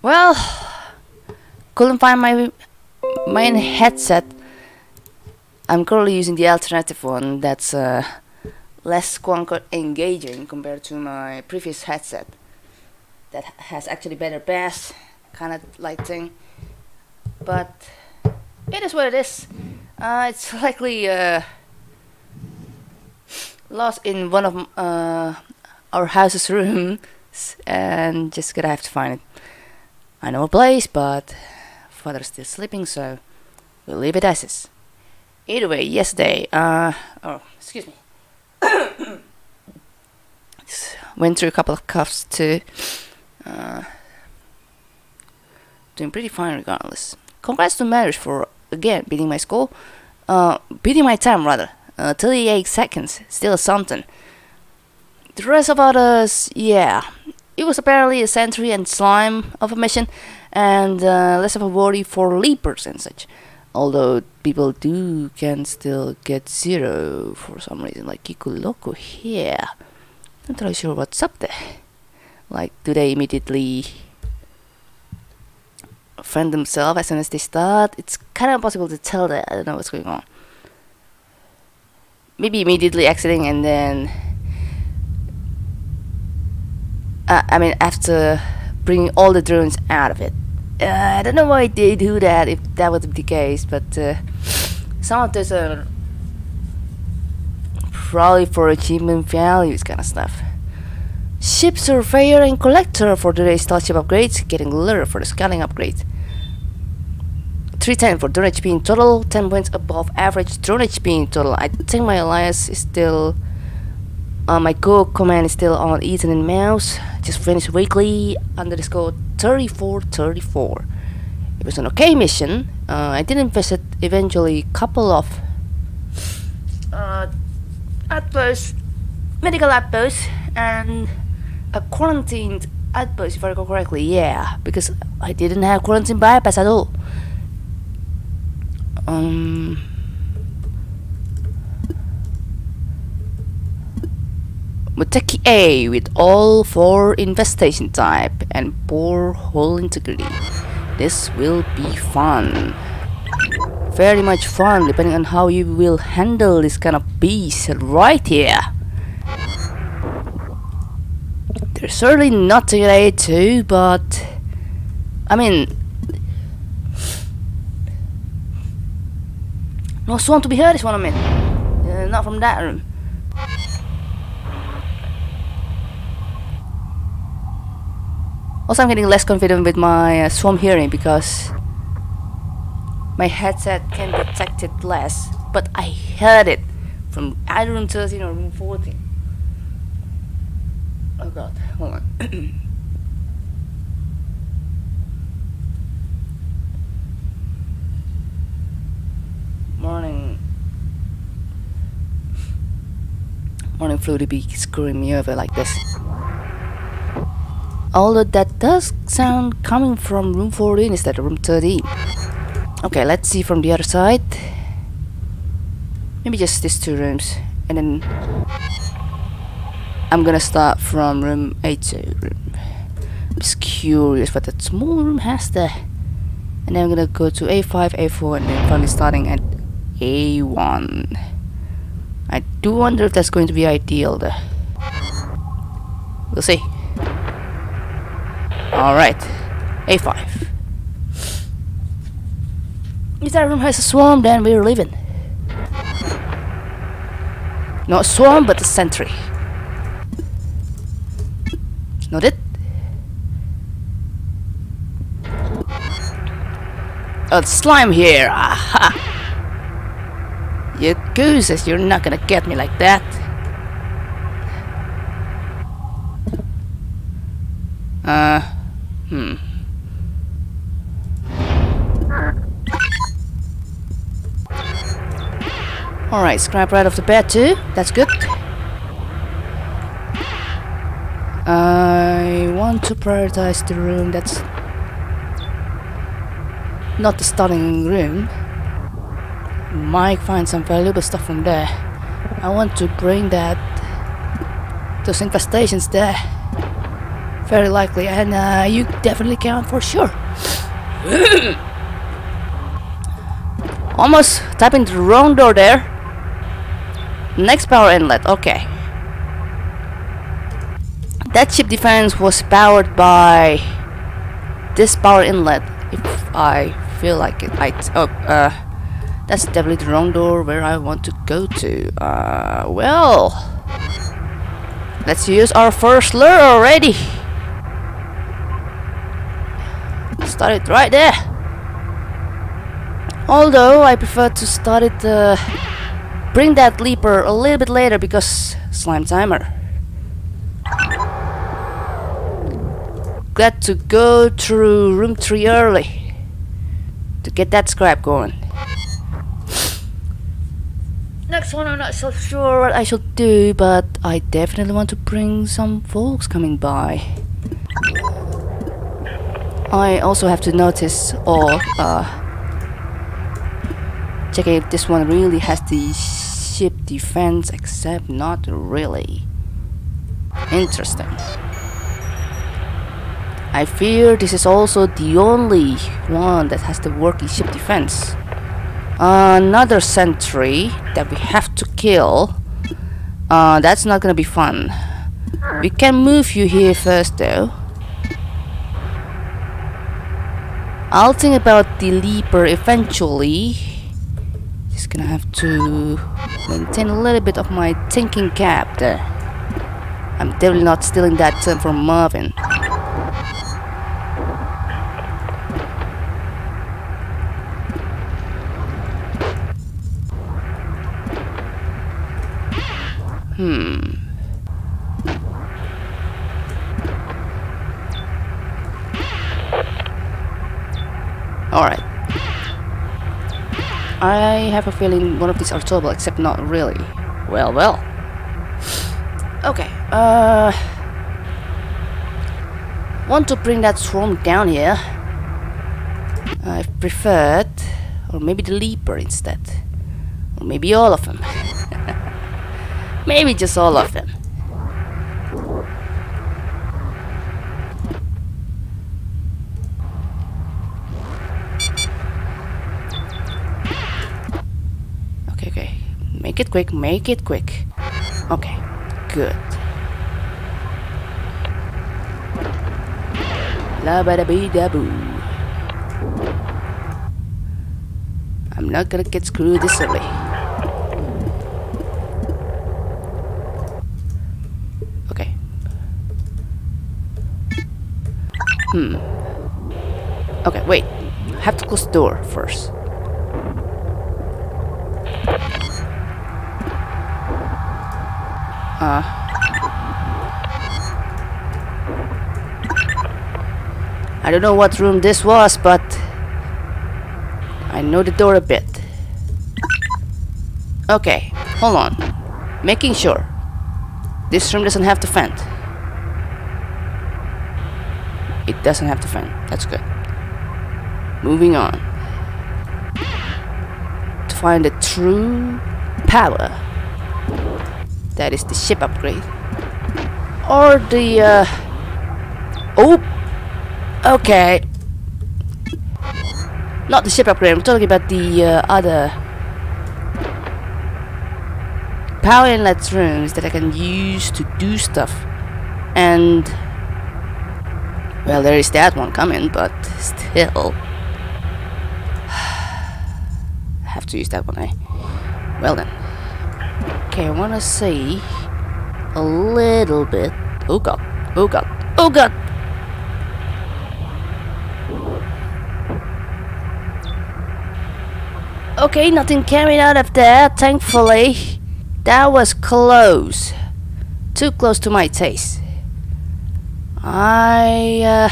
Well, couldn't find my main headset. I'm currently using the alternative one that's uh, less engaging compared to my previous headset that has actually better bass kind of like thing. But it is what it is. Uh, it's likely uh, lost in one of uh, our house's rooms and just gonna have to find it. I know a place, but father's still sleeping, so we'll leave it as is. Either way, yesterday, uh, oh, excuse me. went through a couple of cuffs too. Uh, doing pretty fine regardless. Congrats to marriage for again beating my score. Uh, beating my time rather. Uh, 38 seconds, still something. The rest of others, yeah, it was apparently a sentry and slime of a mission, and uh, less of a worry for leapers and such. Although people do can still get zero for some reason, like Kiku Loco here. Not really sure what's up there. Like, do they immediately friend themselves as soon as they start? It's kind of impossible to tell that. I don't know what's going on. Maybe immediately exiting and then. Uh, I mean, after bringing all the drones out of it. Uh, I don't know why they do that if that was the case, but uh, some of those are probably for achievement values kind of stuff. Ship Surveyor and Collector for today's Starship upgrades, getting Lure for the Scaling upgrade. 310 for drone HP in total, 10 points above average drone HP in total. I think my alliance is still, uh, my go command is still on Ethan and Mouse. Just finished weekly under the score 3434. It was an okay mission. Uh, I didn't visit eventually couple of uh, outposts, medical outposts, and a quarantined outpost if I recall correctly. Yeah, because I didn't have quarantine bypass at all. Um. Muteki A with all four infestation type and poor hull integrity. This will be fun. Very much fun depending on how you will handle this kind of beast right here. There's certainly nothing to to, but I mean No swan to be heard is what I mean. Uh, not from that room. Also, I'm getting less confident with my uh, hearing because my headset can detect it less, but I heard it from either room 13 or room 14. Oh god, hold on. morning morning flu to be screwing me over like this although that does sound coming from room 14 instead of room 13 okay let's see from the other side maybe just these two rooms and then I'm gonna start from room 8 room I'm just curious what that small room has there and then I'm gonna go to A5, A4 and then finally starting at a1. I do wonder if that's going to be ideal there. We'll see. Alright. A5. If that room has a swarm, then we're leaving. Not swarm, but a sentry. Not it? Oh, slime here! Aha! You gooses, you're not gonna get me like that. Uh, hmm. Alright, scrap right off the bat too. That's good. I want to prioritize the room that's not the starting room might find some valuable stuff from there. I want to bring that those infestations there Very likely, and uh, you definitely can for sure. Almost tapping the wrong door there. Next power inlet, okay. That ship defense was powered by this power inlet, if I feel like it. I oh, uh, that's definitely the wrong door where I want to go to. Uh, well, let's use our first lure already. Start it right there. Although I prefer to start it, uh, bring that leaper a little bit later because slime timer. Glad to go through room 3 early to get that scrap going. Next one I'm not so sure what I should do, but I definitely want to bring some folks coming by. I also have to notice or uh, check if this one really has the ship defense except not really. Interesting. I fear this is also the only one that has the working ship defense. Another sentry that we have to kill. Uh, that's not gonna be fun. We can move you here first though. I'll think about the leaper eventually. Just gonna have to maintain a little bit of my thinking cap there. I'm definitely not stealing that term from Marvin. Hmm. Alright. I have a feeling one of these are towable, except not really. Well, well. Okay, uh... Want to bring that swarm down here. I preferred... Or maybe the leaper instead. Or maybe all of them. maybe just all of them. Make it quick, make it quick. Okay, good. La ba da bee da boo. I'm not gonna get screwed this early. Okay. Hmm. Okay, wait. Have to close the door first. Uh, I don't know what room this was, but I know the door a bit. Okay, hold on. Making sure. This room doesn't have the vent. It doesn't have the vent. That's good. Moving on. To find the true power that is the ship upgrade. Or the, uh... Oh! Okay. Not the ship upgrade, I'm talking about the uh, other... Power inlet rooms that I can use to do stuff. And... Well, there is that one coming, but still... have to use that one, eh? Well then. Okay, I want to see a little bit. Oh god, oh god, oh god! Okay, nothing coming out of there, thankfully. That was close. Too close to my taste. I... Uh...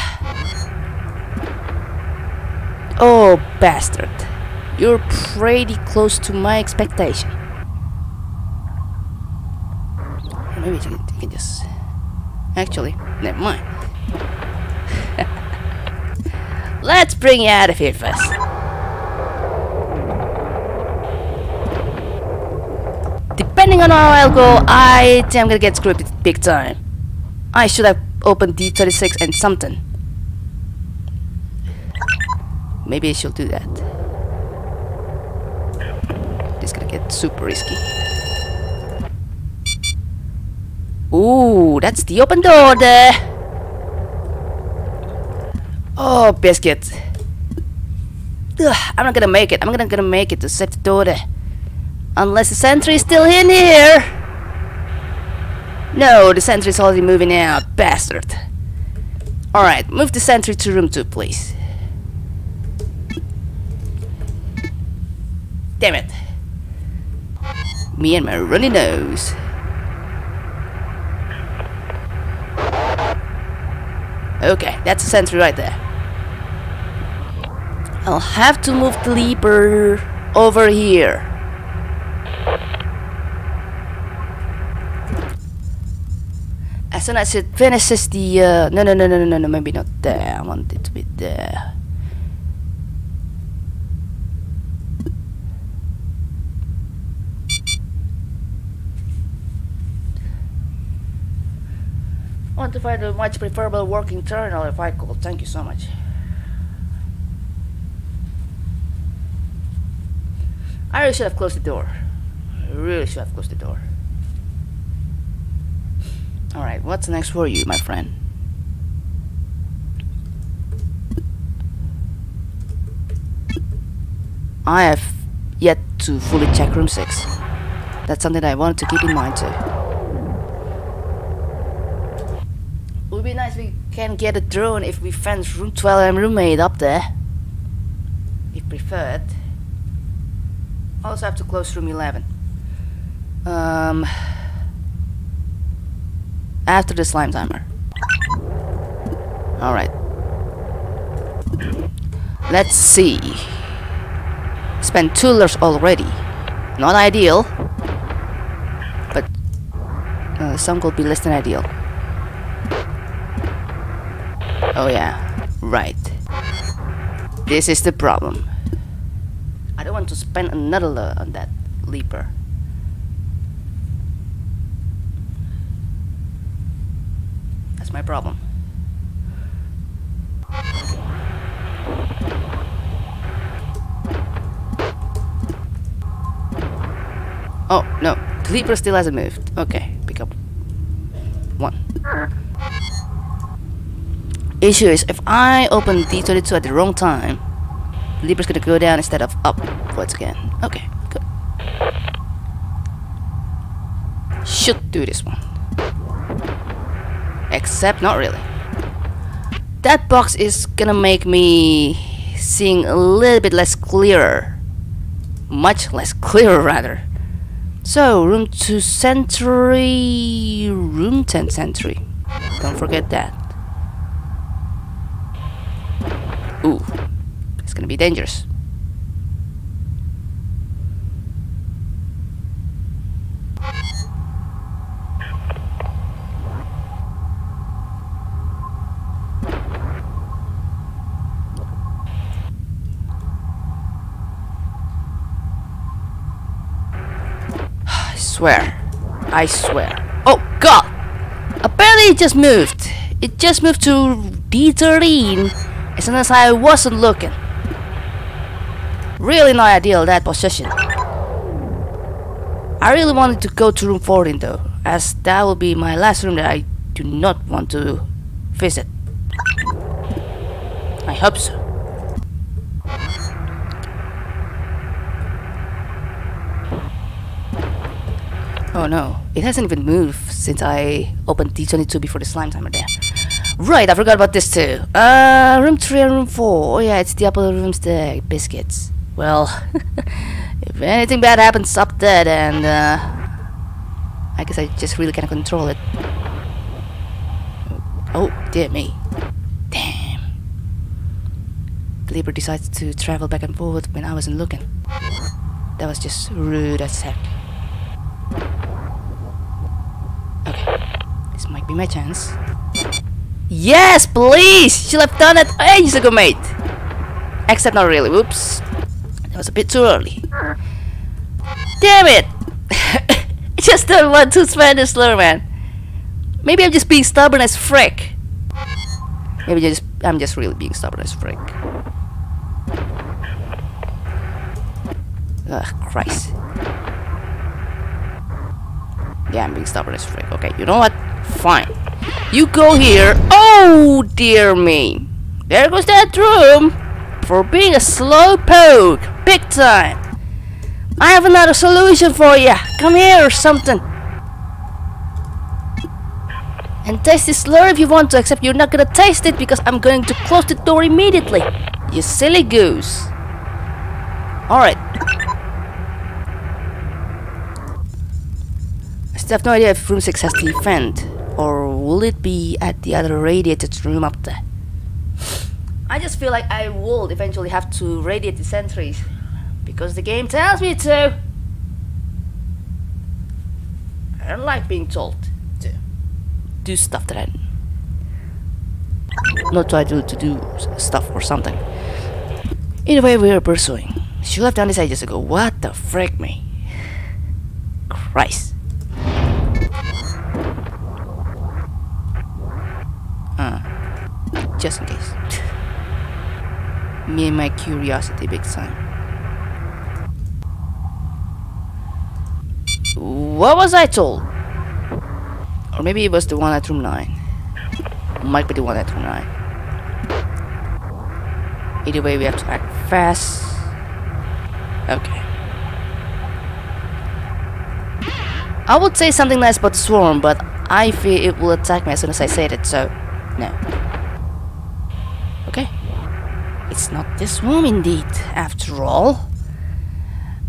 Oh, bastard. You're pretty close to my expectation. Maybe you can, you can just... Actually, never mind. Let's bring you out of here first. Depending on how I'll go, I think I'm gonna get screwed big time. I should have opened D36 and something. Maybe I should do that. This gonna get super risky. Ooh, that's the open door there. Oh, biscuit. Ugh, I'm not gonna make it. I'm not gonna make it to set the door there. Unless the sentry is still in here. No, the sentry is already moving out, bastard. Alright, move the sentry to room 2, please. Damn it. Me and my runny nose. Okay, that's a sentry right there. I'll have to move the leaper over here. As soon as it finishes the uh, no no no no no no maybe not there. I want it to be there. I want to find a much preferable working terminal if I could. Thank you so much. I really should have closed the door. I really should have closed the door. Alright, what's next for you, my friend? I have yet to fully check room 6. That's something I wanted to keep in mind too. It would be nice if we can get a drone if we fence room 12 and roommate up there. If preferred. Also have to close room 11. Um, after the slime timer. Alright. Let's see. Spent two lures already. Not ideal. But uh, some could be less than ideal. Oh yeah, right. This is the problem. I don't want to spend another lure on that leaper. That's my problem. Oh, no. The leaper still hasn't moved. Okay, Issue is, if I open D22 at the wrong time, leaper's gonna go down instead of up upwards again. Okay, good. Should do this one. Except not really. That box is gonna make me seeing a little bit less clearer. Much less clearer rather. So, room 2 sentry, room 10 sentry. Don't forget that. Ooh, it's gonna be dangerous. I swear. I swear. Oh god! Apparently it just moved. It just moved to D13 as soon as I wasn't looking. Really not ideal that position. I really wanted to go to room 14 though, as that will be my last room that I do not want to visit. I hope so. Oh no, it hasn't even moved since I opened D22 before the slime timer there. Right, I forgot about this too. Uh, room 3 and room 4. Oh yeah, it's the upper rooms there, biscuits. Well, if anything bad happens up there, then uh, I guess I just really can't control it. Oh, dear me. Damn. The Leaper decides to travel back and forth when I wasn't looking. That was just rude as heck. Okay, this might be my chance. Yes, please! Should have done it ages ago, mate! Except not really, whoops. That was a bit too early. Damn it! I just don't want to spend this lure, man. Maybe I'm just being stubborn as frick. Maybe just I'm just really being stubborn as frick. Ugh, Christ. Yeah, I'm being stubborn as frick. Okay, you know what? Fine. You go here. Oh, dear me. There goes that room. For being a slow poke. Big time. I have another solution for you. Come here or something. And taste this slur if you want to, except you're not gonna taste it because I'm going to close the door immediately. You silly goose. Alright. I still have no idea if room 6 has the vent. Or will it be at the other radiated room up there? I just feel like I will eventually have to radiate the sentries. Because the game tells me to. I don't like being told to do stuff that I not try to, to do stuff or something. Either way, we are pursuing. Should have done this ages ago. What the frick, me? Christ. Just in case. Me and my curiosity big time. What was I told? Or maybe it was the one at room 9. Might be the one at room 9. Either way, we have to act fast. Okay. I would say something nice about the swarm, but I fear it will attack me as soon as I say it, so no. Okay. It's not this room indeed, after all.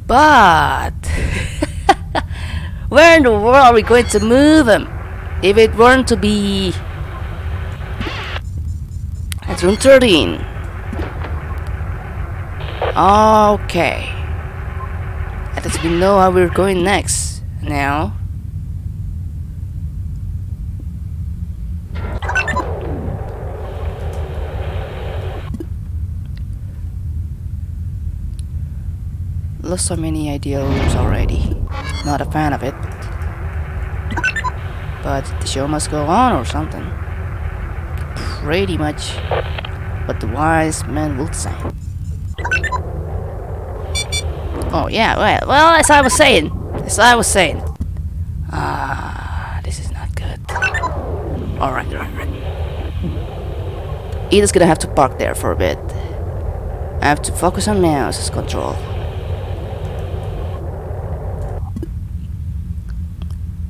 But... where in the world are we going to move him? If it weren't to be... At room 13. Okay. Let us know how we're going next. Now. Lost so many ideal rooms already. Not a fan of it. But the show must go on or something. Pretty much what the wise man will say. Oh yeah, well, well, as I was saying, as I was saying. Ah, this is not good. All right, all right, all right. Edith's gonna have to park there for a bit. I have to focus on mouse control.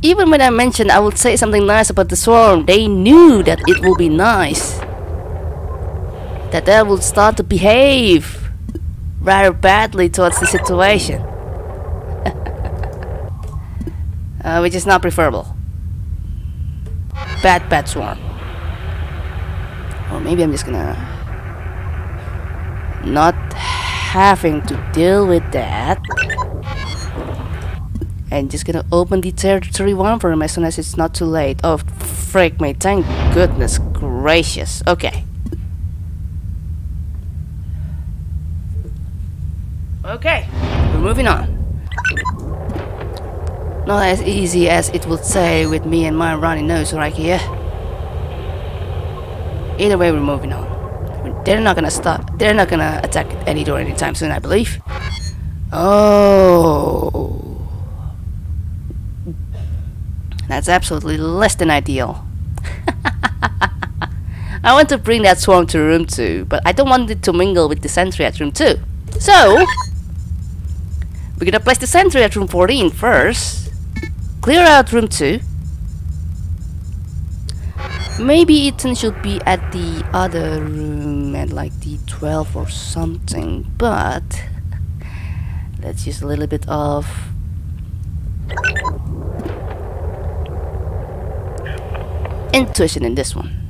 Even when I mentioned I would say something nice about the swarm, they knew that it would be nice. That they would start to behave rather badly towards the situation. uh, which is not preferable. Bad, bad swarm. Or maybe I'm just gonna... Not having to deal with that and just gonna open the territory one for him as soon as it's not too late. Oh, frick me, thank goodness gracious. Okay. Okay, we're moving on. Not as easy as it would say with me and my runny nose right here. Either way, we're moving on. They're not gonna stop. They're not gonna attack any door anytime soon, I believe. Oh. That's absolutely less than ideal. I want to bring that swarm to room 2, but I don't want it to mingle with the sentry at room 2. So, we're gonna place the sentry at room 14 first. Clear out room 2. Maybe Ethan should be at the other room at like the 12 or something, but let's use a little bit of intuition in this one.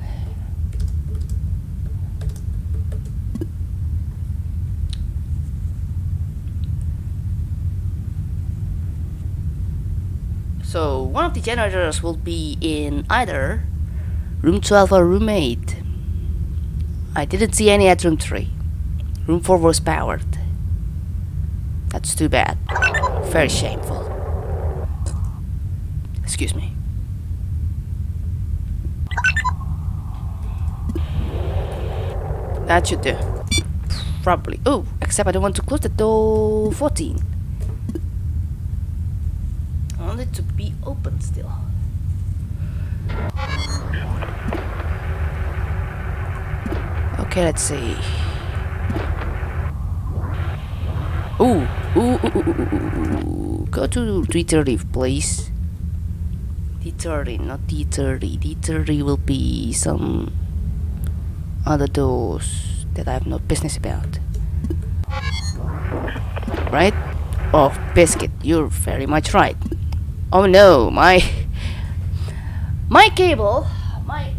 So one of the generators will be in either room 12 or room 8. I didn't see any at room 3. Room 4 was powered. That's too bad. Very shameful. Excuse me. That should do. Probably. Oh, except I don't want to close the door 14. I want it to be open still. Okay, let's see. Ooh, ooh, ooh, ooh, ooh, ooh. Go to D30, please. D30, not D30. D30 will be some other doors that I have no business about. Right? Oh, biscuit, you're very much right. Oh no, my my cable, my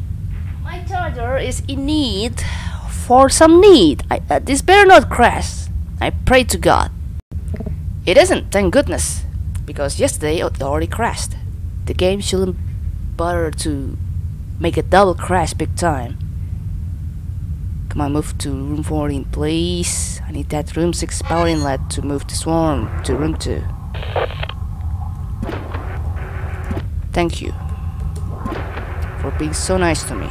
my charger is in need for some need. I, uh, this better not crash. I pray to God. It isn't, thank goodness, because yesterday it already crashed. The game shouldn't bother to make a double crash big time. Come on, move to room 14, please. I need that room 6 power inlet to move the swarm to room 2. Thank you for being so nice to me.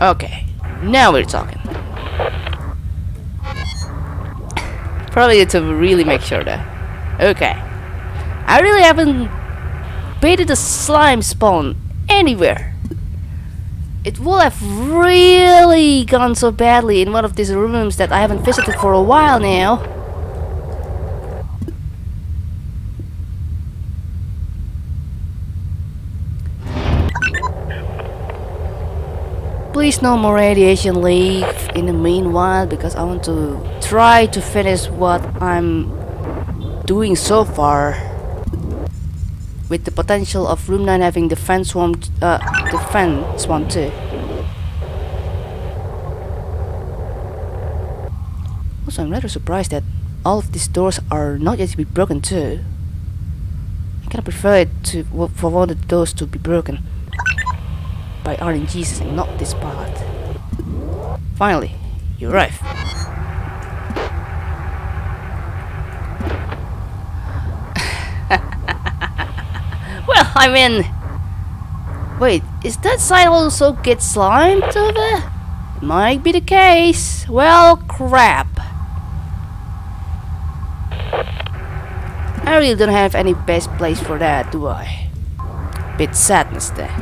Okay, now we're talking. Probably to really make sure that. Okay. I really haven't baited a slime spawn anywhere. It will have really gone so badly in one of these rooms that I haven't visited for a while now. Please no more radiation leak in the meanwhile because I want to try to finish what I'm doing so far with the potential of room 9 having the fan swarm uh, the fan swarm too. Also I'm rather surprised that all of these doors are not yet to be broken too. I kinda prefer it to for one of the doors to be broken by RNGs and not this part. Finally, you arrive. I mean... Wait, is that side also get slimed over? Might be the case. Well, crap. I really don't have any best place for that, do I? Bit sadness there.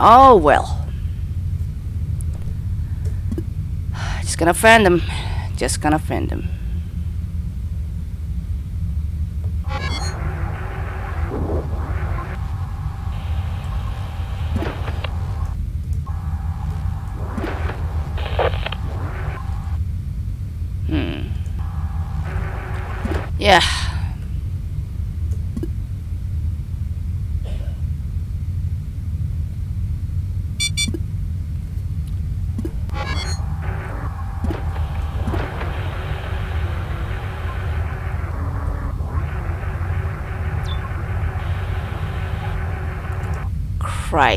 Oh well. Just gonna friend him. Just gonna friend him. Hmm. Yeah.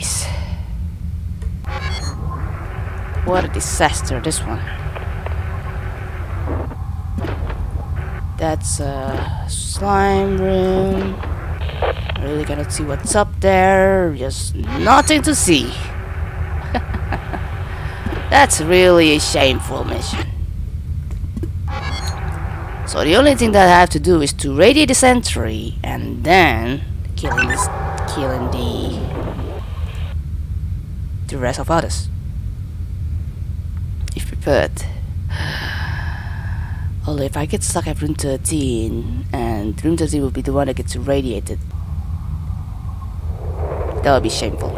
Christ. What a disaster this one. That's a slime room. Really cannot see what's up there. Just nothing to see. That's really a shameful mission. So the only thing that I have to do is to radiate the sentry and then killing killing the the rest of others. If prepared. Although if I get stuck at room 13 and room 13 will be the one that gets irradiated, that would be shameful.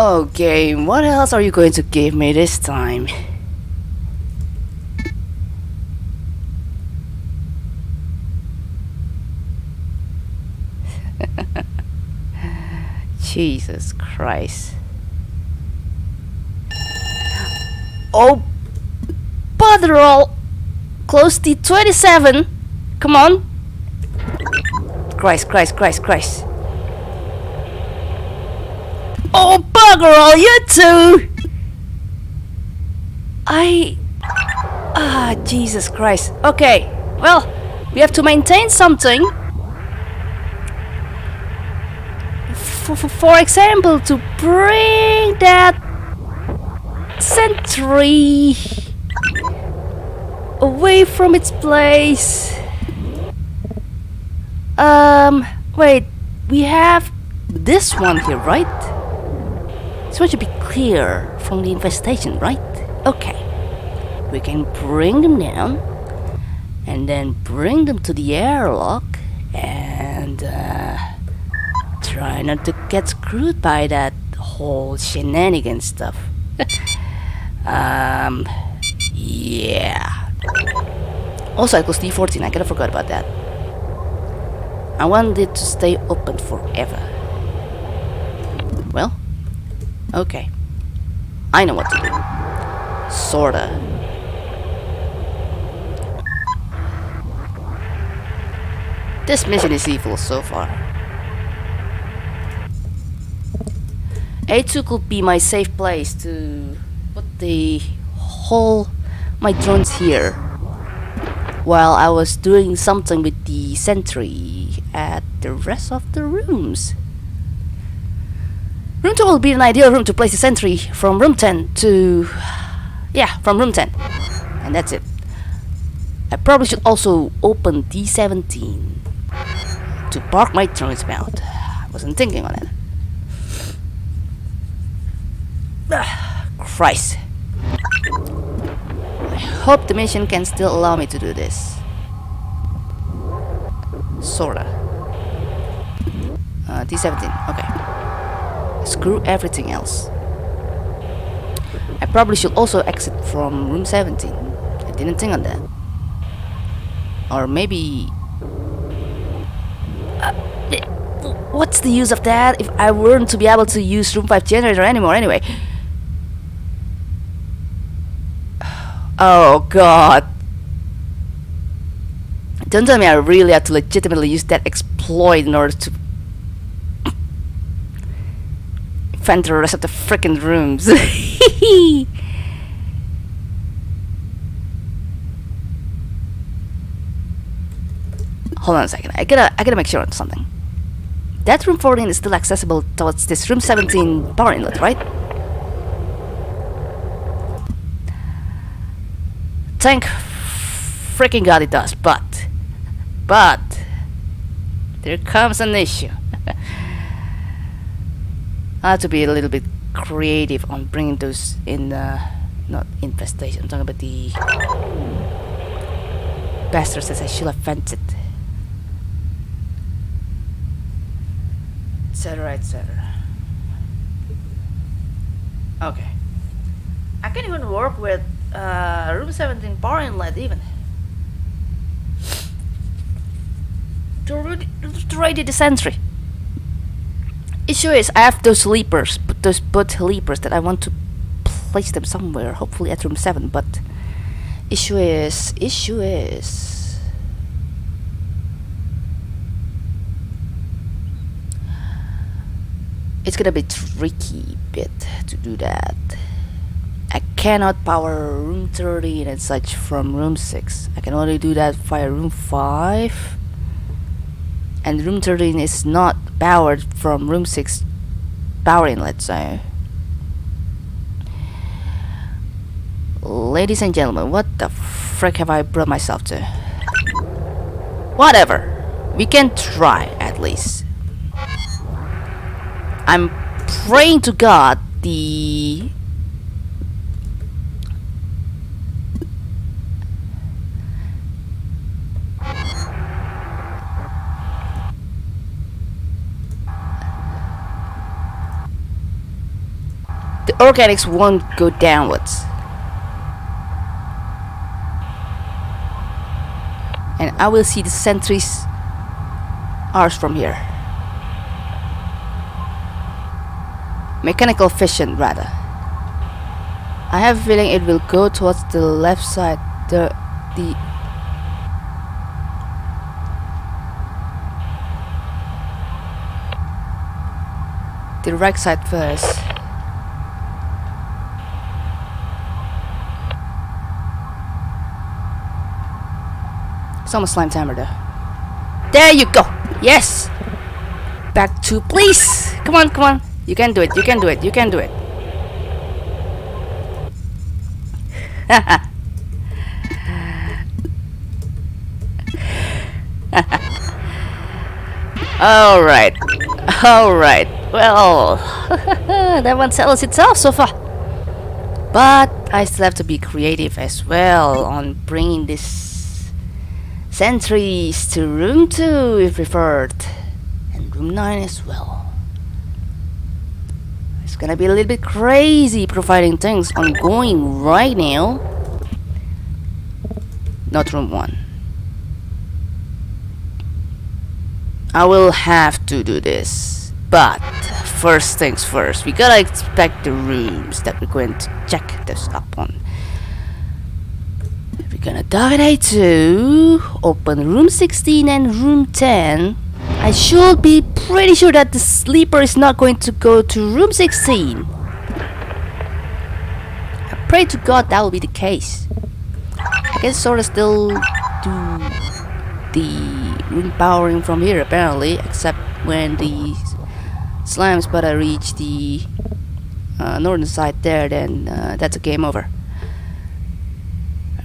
Oh game, what else are you going to give me this time? Jesus Christ. Oh, Butterall! Close to 27! Come on! Christ, Christ, Christ, Christ. Oh, bugger all, you two! I... Ah, Jesus Christ. Okay, well, we have to maintain something. For, for, for example, to bring that sentry away from its place. Um, wait, we have this one here, right? This one should be clear from the infestation, right? Okay. We can bring them down and then bring them to the airlock and uh, try not to get screwed by that whole shenanigan stuff. um, yeah. Also, it was D14, I kinda forgot about that. I want it to stay open forever. Well, okay. I know what to do. Sorta. This mission is evil so far. A2 could be my safe place to put the whole my drones here while I was doing something with the sentry at the rest of the rooms. Room 2 will be an ideal room to place the sentry from room 10 to... Yeah, from room 10. And that's it. I probably should also open D17 to park my drones mount. I wasn't thinking on it. Ah, Christ. I hope the mission can still allow me to do this. Sorta. Uh, D17, okay. Screw everything else. I probably should also exit from room 17. I didn't think on that. Or maybe... Uh, what's the use of that if I weren't to be able to use room 5 generator anymore anyway? Oh god. Don't tell me I really had to legitimately use that exploit in order to fend the rest of the freaking rooms. Hold on a second. I gotta I gotta make sure on something. That room 14 is still accessible towards this room 17 power inlet, right? Thank freaking god it does, but but there comes an issue. I have to be a little bit creative on bringing those in uh, not infestation, I'm talking about the bastards that I should have vented. Etc etc. Okay. I can even work with uh, room 17 power inlet even. To, ready, the sentry. Issue is I have those leapers, those boot leapers that I want to place them somewhere, hopefully at room 7, but issue is, issue is... It's gonna be tricky bit to do that. Cannot power room 13 and such from room 6. I can only do that via room 5. And room 13 is not powered from room 6 power inlet, so... Ladies and gentlemen, what the frick have I brought myself to? Whatever. We can try, at least. I'm praying to God the organics won't go downwards. And I will see the sentries ours from here. Mechanical fission, rather. I have a feeling it will go towards the left side. The the the right side first. Slime timer though. There you go. Yes. Back to please. Come on, come on. You can do it. You can do it. You can do it. All right. All right. Well, that one sells itself so far. But I still have to be creative as well on bringing this sentries to room 2 if preferred. And room 9 as well. It's gonna be a little bit crazy providing things ongoing right now. Not room 1. I will have to do this. But first things first, we gotta inspect the rooms that we're going to check this up on. Gonna dominate to open room 16 and room 10. I should be pretty sure that the sleeper is not going to go to room 16. I pray to God that will be the case. I sort of still do the room powering from here apparently, except when the slimes but I reach the uh, northern side there then uh, that's a game over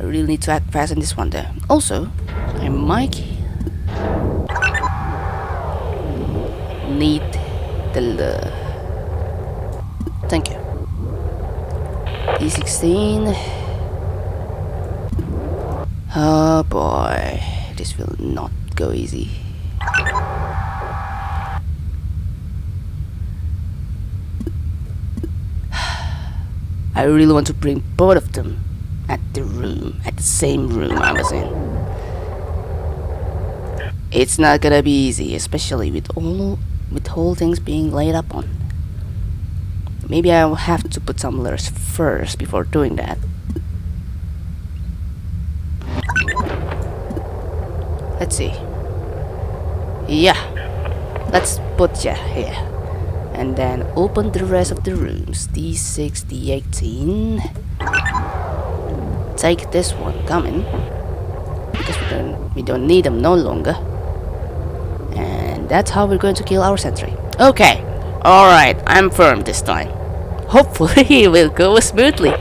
I really need to act fast in this one there. Also I might need the thank you. D16 oh boy this will not go easy. I really want to bring both of them at the room, at the same room I was in. It's not gonna be easy, especially with all with whole things being laid up on. Maybe I will have to put some letters first before doing that. Let's see. Yeah. Let's put ya here and then open the rest of the rooms d6 d18 take this one coming. Because we don't we don't need them no longer. And that's how we're going to kill our sentry. Okay all right i'm firm this time. Hopefully it will go smoothly.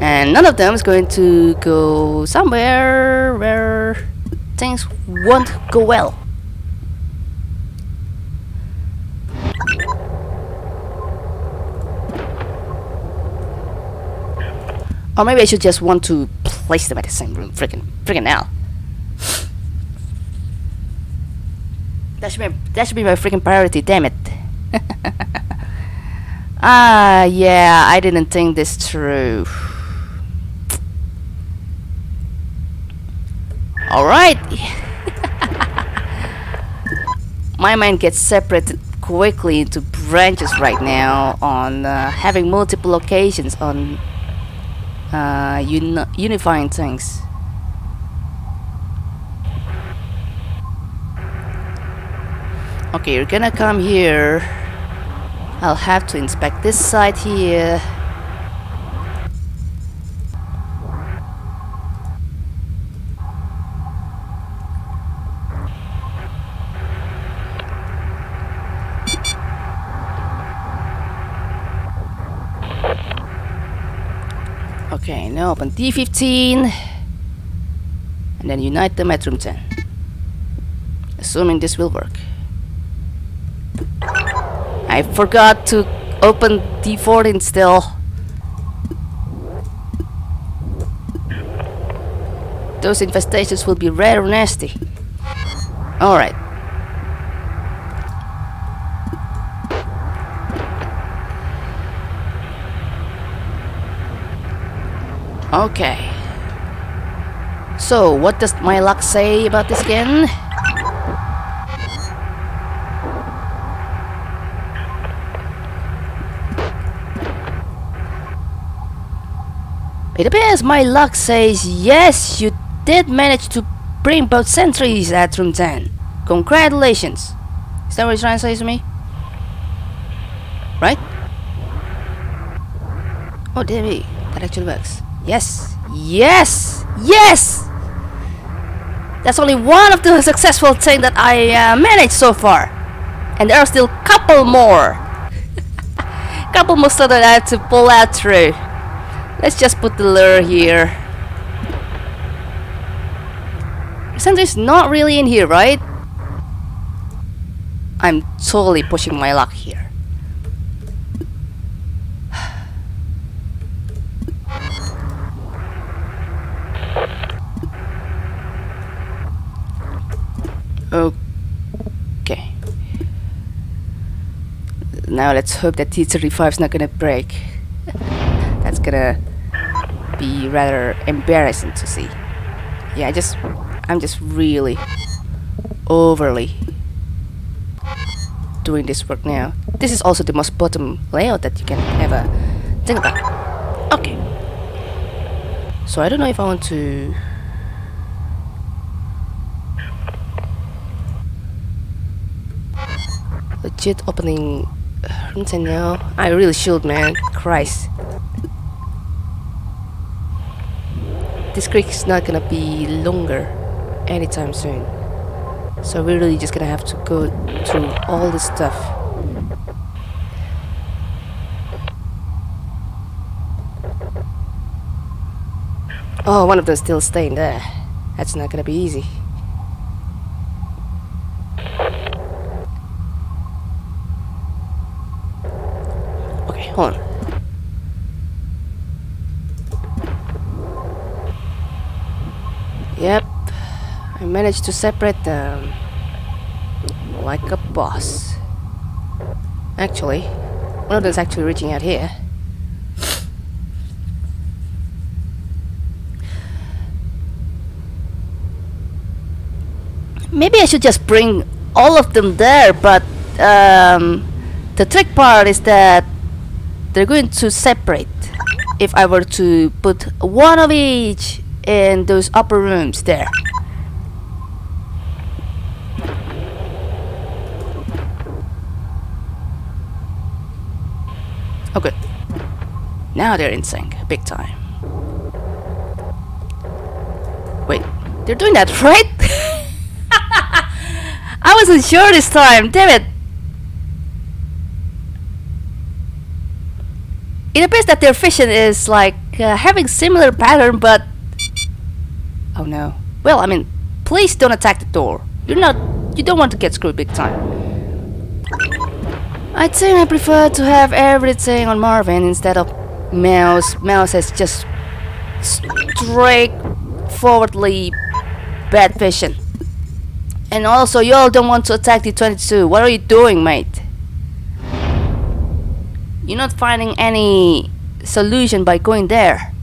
And none of them is going to go somewhere where things won't go well Or maybe I should just want to place them at the same room. Freaking, freaking hell. That should be, that should be my freaking priority, damn it. ah, yeah, I didn't think this through. Alright. my mind gets separated quickly into branches right now on uh, having multiple locations on uh, uni unifying things. Okay, you're gonna come here. I'll have to inspect this side here. Now open D15 and then unite them at room 10. Assuming this will work. I forgot to open D14 still. Those infestations will be rather nasty. Alright. Okay. So, what does my luck say about this again? It appears my luck says yes, you did manage to bring both sentries at room 10. Congratulations. Is that what you're trying to say to me? Right? Oh, dear me. That actually works. Yes! Yes! Yes! That's only one of the successful things that I uh, managed so far. And there are still couple more. couple more stuff that I have to pull out through. Let's just put the lure here. Sandra's not really in here, right? I'm totally pushing my luck here. Okay. Now let's hope that T-35 is not gonna break. That's gonna be rather embarrassing to see. Yeah, I just, I'm just really overly doing this work now. This is also the most bottom layout that you can ever think about. Okay. So I don't know if I want to opening room now. I really should, man. Christ. This creek is not gonna be longer anytime soon. So we're really just gonna have to go through all this stuff. Oh, one of them still staying there. That's not gonna be easy. Okay, hold on. Yep, I managed to separate them like a boss. Actually, one of them's actually reaching out here. Maybe I should just bring all of them there, but um, the trick part is that they're going to separate if I were to put one of each in those upper rooms there. Okay. Now they're in sync, big time. Wait, they're doing that right? I wasn't sure this time, damn it! It appears that their vision is like uh, having similar pattern, but oh no. Well, I mean, please don't attack the door. You're not. You don't want to get screwed big time. I think I prefer to have everything on Marvin instead of Mouse. Mouse has just straightforwardly bad vision. And also, you all don't want to attack the 22. What are you doing, mate? You're not finding any solution by going there.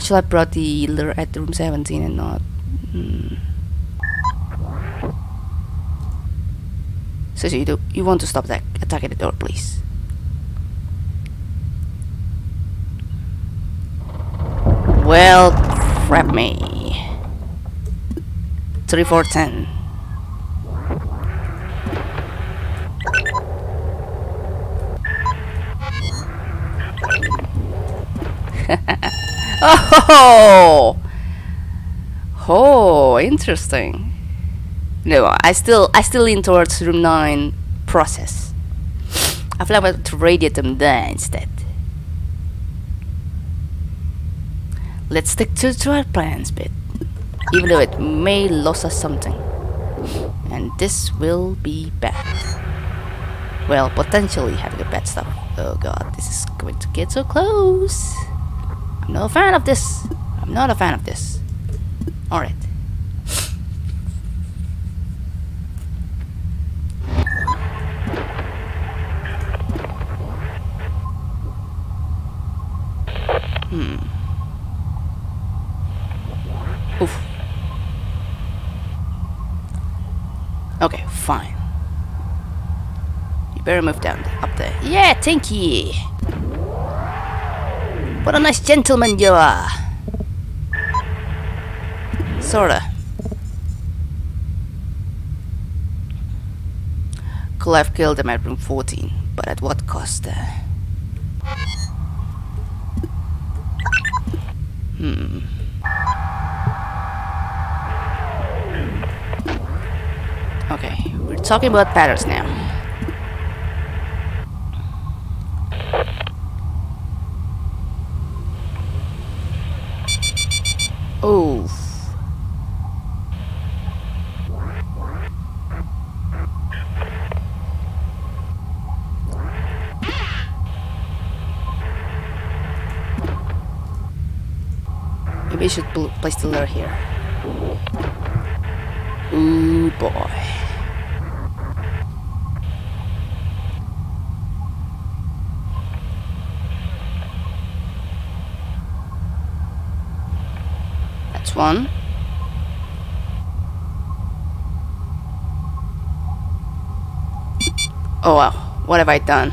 Should I brought the lure at room 17 and not... Hmm. So, you, do, you want to stop that attacking the door, please. Well, crap me. 3410. oh, oh, interesting. No, I still, I still lean towards room nine process. I feel like to radiate them there instead. Let's stick to, to our plans bit, even though it may lose us something. And this will be bad. Well, potentially having a bad stuff. Oh god, this is going to get so close. I'm not a fan of this. I'm not a fan of this. Alright. Hmm. Oof. Okay, fine. You better move down up there. Yeah, thank you. What a nice gentleman you are. Sorta. Clive killed him at room 14, but at what cost? Uh? Hmm. Okay, we're talking about patterns now. Oh. Maybe I should place the lure here. Ooh boy. That's one. Oh wow, what have I done?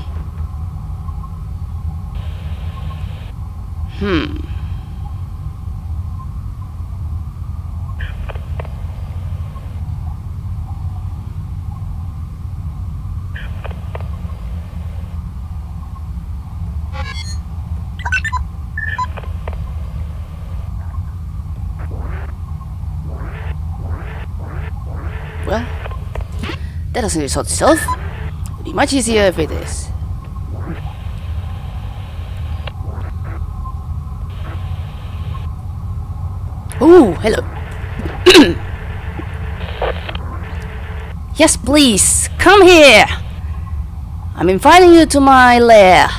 Hmm. Well, that doesn't result itself. It'd be much easier if it is. Ooh, hello. yes, please, come here. I'm inviting you to my lair.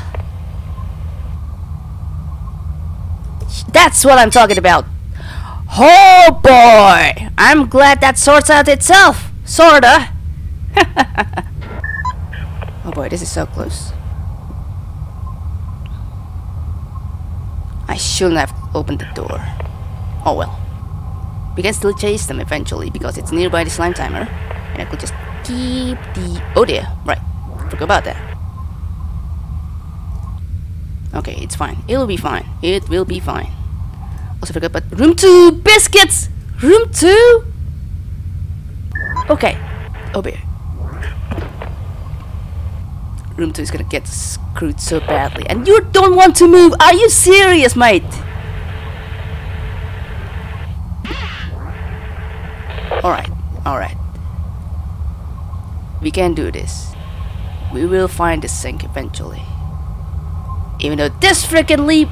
That's what I'm talking about. Oh boy! I'm glad that sorts out itself. Sorta. oh boy, this is so close. I shouldn't have opened the door. Oh well. We can still chase them eventually because it's nearby the slime timer. And I could just keep the... Oh dear, right. Forgot about that. Okay, it's fine. It'll be fine. It will be fine. Also forgot about room 2 biscuits! Room 2? Okay. Oh dear. Room 2 is gonna get screwed so badly. And you don't want to move! Are you serious, mate? Alright, alright. We can do this. We will find the sink eventually. Even though this freaking leap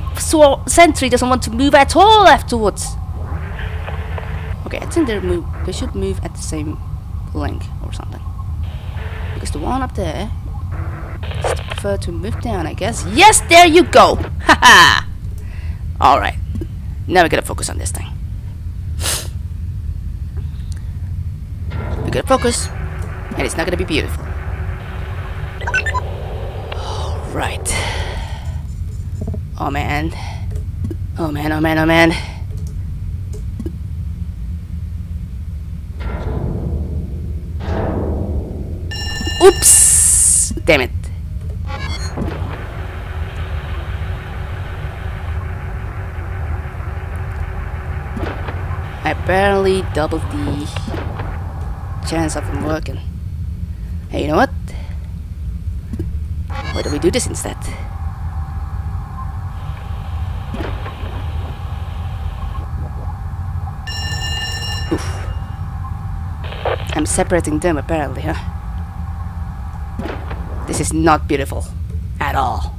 sentry doesn't want to move at all afterwards. Okay, I think they move. They should move at the same length or something. Because the one up there prefer to move down, I guess. Yes, there you go. Haha. all right. Now we gotta focus on this thing. We gotta focus, and it's not gonna be beautiful. All right. Oh man. Oh man, oh man, oh man. Oops! Damn it. I barely doubled the chance of them working. Hey, you know what? Why don't we do this instead? Oof. I'm separating them apparently, huh? This is not beautiful. At all.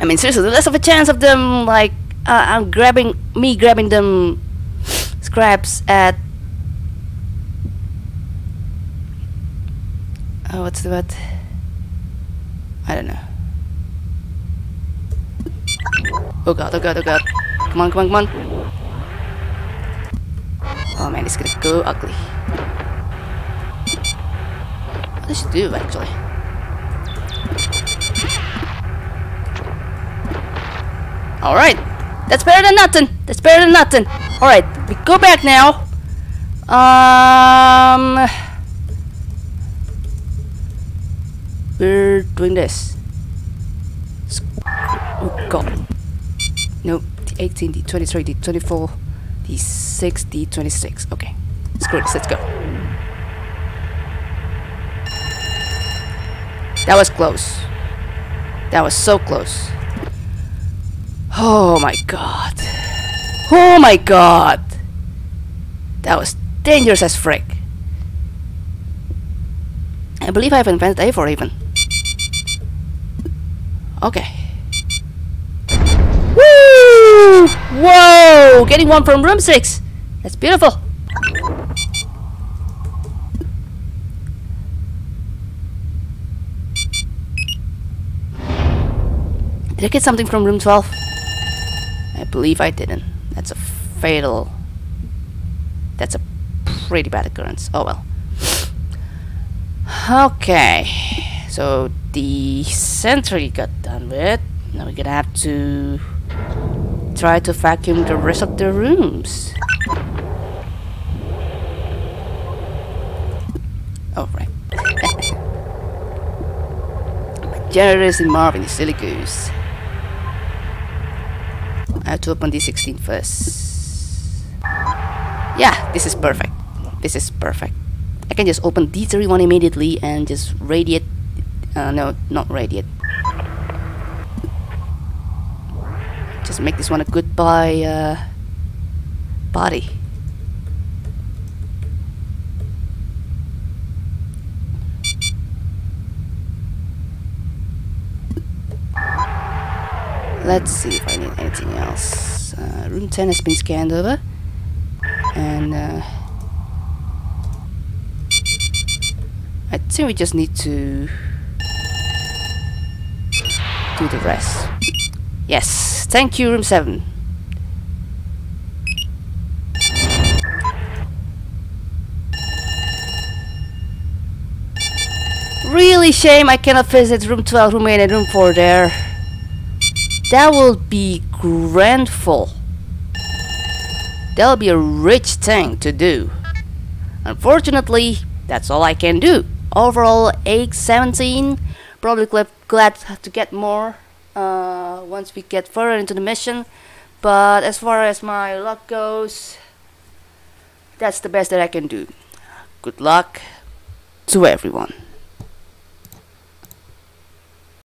I mean, seriously, less of a chance of them, like, uh, I'm grabbing, me grabbing them scraps at... Oh, what's the what? I don't know. Oh god, oh god, oh god. Come on, come on, come on. Oh man, it's gonna go ugly. What does she do, actually? Alright. That's better than nothing. That's better than nothing. Alright, we go back now. Um... We're doing this. Oh god. Nope. The 18, the 23, the 24, the 6, the 26. Okay. Screw this. Let's go. That was close. That was so close. Oh my god. Oh my god. That was dangerous as frick. I believe I've invented A4 even. Okay. Woo! Whoa! Getting one from room 6. That's beautiful. Did I get something from room 12? I believe I didn't. That's a fatal... That's a pretty bad occurrence. Oh well. Okay. So the sentry got done with. Now we're gonna have to try to vacuum the rest of the rooms. Oh, right. My generous in Marvin, silly goose. Have to open D16 first. Yeah, this is perfect. This is perfect. I can just open D31 immediately and just radiate. Uh, no, not radiate. Just make this one a goodbye uh, body. Let's see if I need anything else. Uh, room 10 has been scanned over. And uh, I think we just need to do the rest. Yes, thank you, room 7. Really shame I cannot visit room 12, room 8 and room 4 there. That will be grandful. That'll be a rich thing to do. Unfortunately, that's all I can do. Overall, 817. Probably glad, glad to get more uh, once we get further into the mission. But as far as my luck goes, that's the best that I can do. Good luck to everyone.